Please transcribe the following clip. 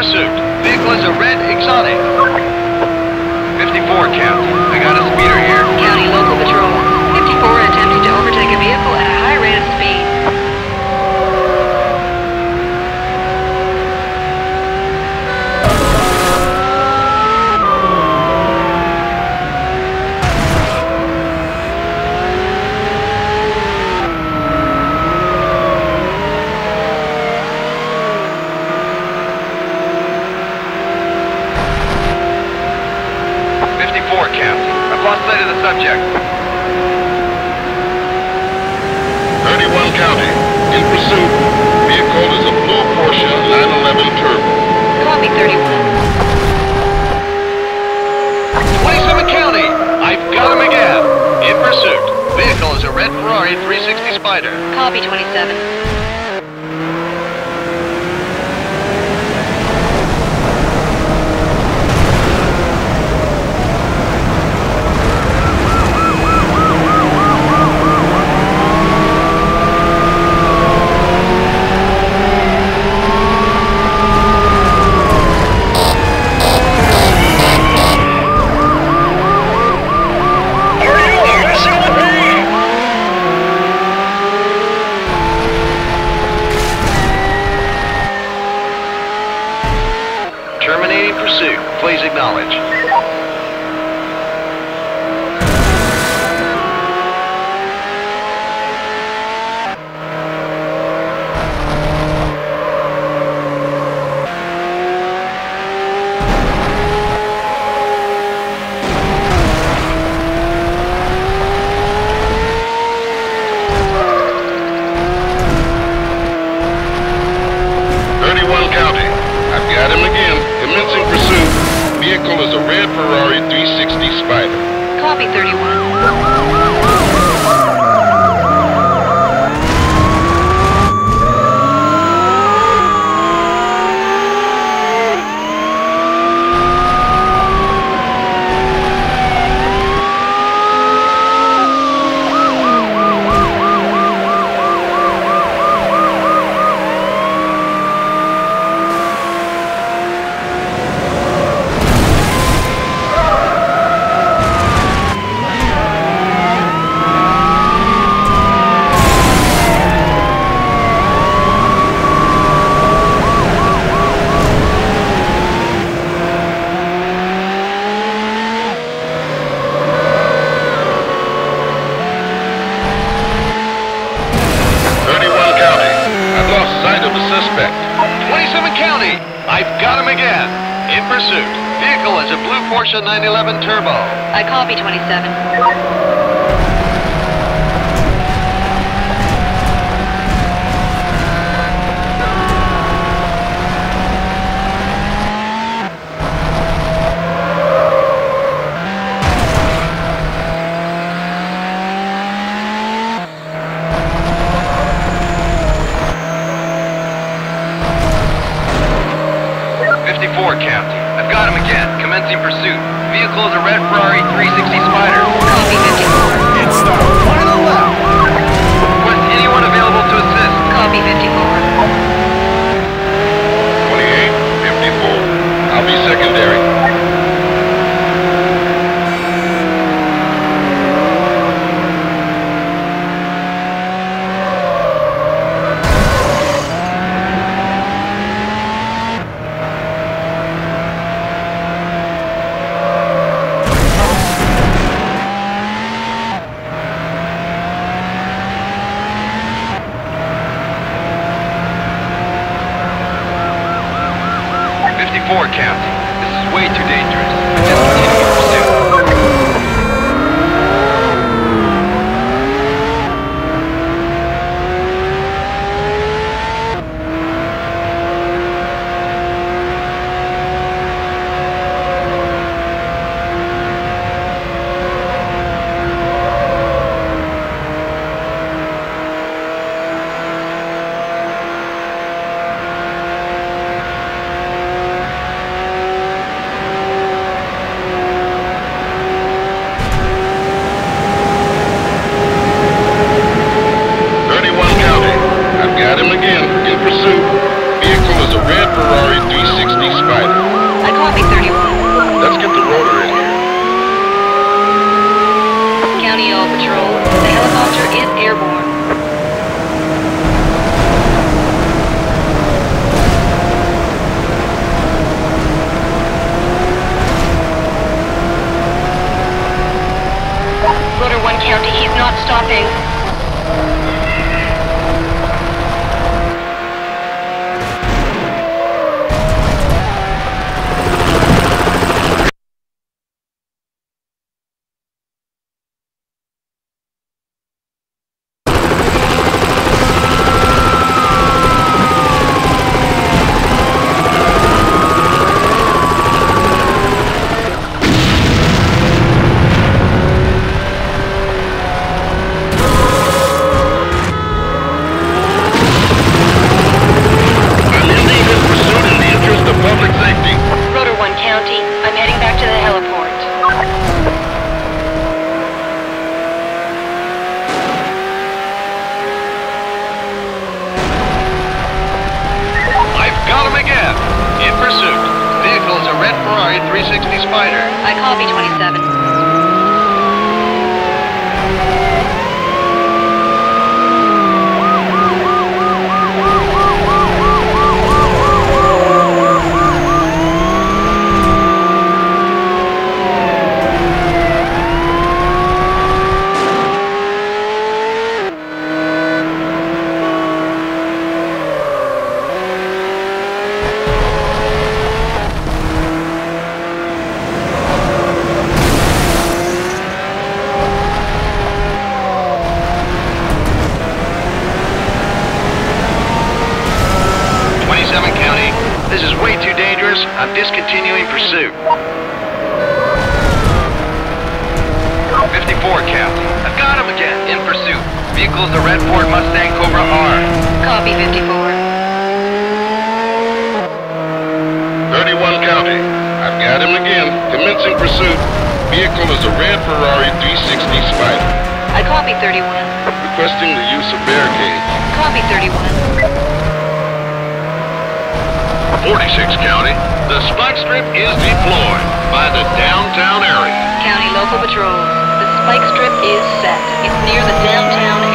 pursuit. Vehicle is a red exotic. 54, Captain. I got a speeder here. County Local Patrol. 54 attempting to overtake a vehicle at a high rate of speed. Fifty-four, Captain. I've lost sight of the subject. 31 County. In pursuit. Vehicle is a blue Porsche 911 Turbo. Copy 31. 27 County. I've got him again. In pursuit. Vehicle is a red Ferrari 360 Spider. Copy 27. Pursuit. Please acknowledge. Thirty-one County. I've got him again. Commencing pursuit. Vehicle is a red Ferrari 360 Spider. Copy 31. Thirty-one County. I've lost sight of the suspect. 27 I've got him again. In pursuit. Vehicle is a blue Porsche 911 Turbo. I copy 27. Fifty-four, Captain. I've got him Commencing pursuit. Vehicle is a red Ferrari 360 Spider. Fifty-four, Captain. This is way too dangerous. Rotor 1 County, he's not stopping. pursuit. Vehicle is a red Ferrari 360 Spider. I call B-27. I'm discontinuing pursuit. 54 County. I've got him again. In pursuit. Vehicle is a red Ford Mustang Cobra R. Copy 54. 31 County. I've got him again. Commencing pursuit. Vehicle is a red Ferrari 360 Spider. I copy 31. Requesting the use of barricades. Copy 31. 46 County. The spike strip is deployed by the downtown area. County local patrols. The spike strip is set. It's near the downtown area.